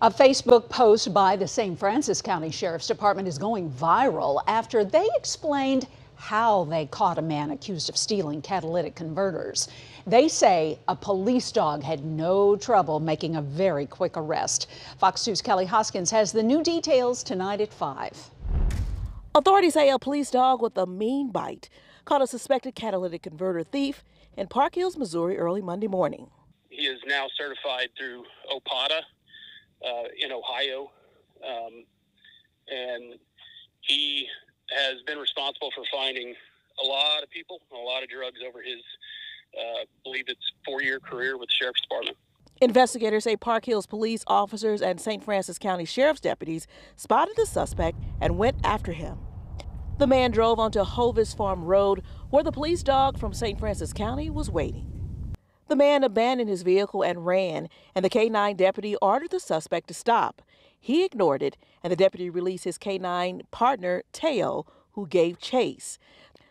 A Facebook post by the St. Francois County Sheriff's Department is going viral after they explained how they caught a man accused of stealing catalytic converters. They say a police dog had no trouble making a very quick arrest. Fox News' Kelly Hoskins has the new details tonight at 5. Authorities say a police dog with a mean bite caught a suspected catalytic converter thief in Park Hills, Missouri early Monday morning. He is now certified through OPOTA in Ohio, um, and he has been responsible for finding a lot of people, a lot of drugs over his, uh, believe it's four-year career with the sheriff's department. Investigators say Park Hills police officers and St. Francois County sheriff's deputies spotted the suspect and went after him. The man drove onto Hovis Farm Road where the police dog from St. Francois County was waiting. The man abandoned his vehicle and ran, and the K9 deputy ordered the suspect to stop. He ignored it, and the deputy released his K9 partner, Teo, who gave chase.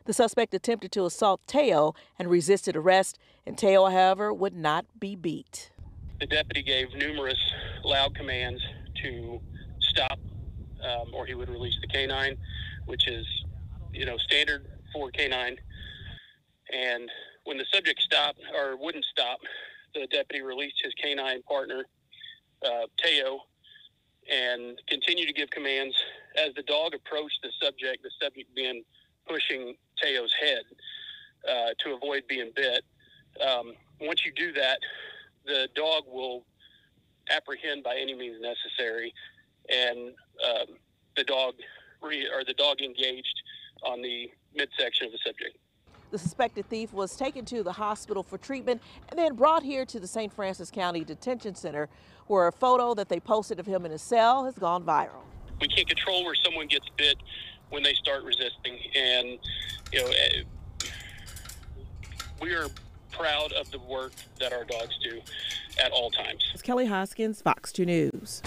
The suspect attempted to assault Teo and resisted arrest, and Teo, however, would not be beat. The deputy gave numerous loud commands to stop, um, or he would release the K9, which is, you know, standard for K9. And when the subject stopped or wouldn't stop, the deputy released his canine partner, uh, Teo, and continued to give commands. As the dog approached the subject, the subject began pushing Teo's head uh, to avoid being bit. Um, once you do that, the dog will apprehend by any means necessary, and um, the dog re- or the dog engaged on the midsection of the subject. The suspected thief was taken to the hospital for treatment and then brought here to the St. Francois County Detention Center, where a photo that they posted of him in a cell has gone viral. We can't control where someone gets bit when they start resisting, and you know, eh, we are proud of the work that our dogs do at all times. It's Kelly Hoskins, Fox 2 News.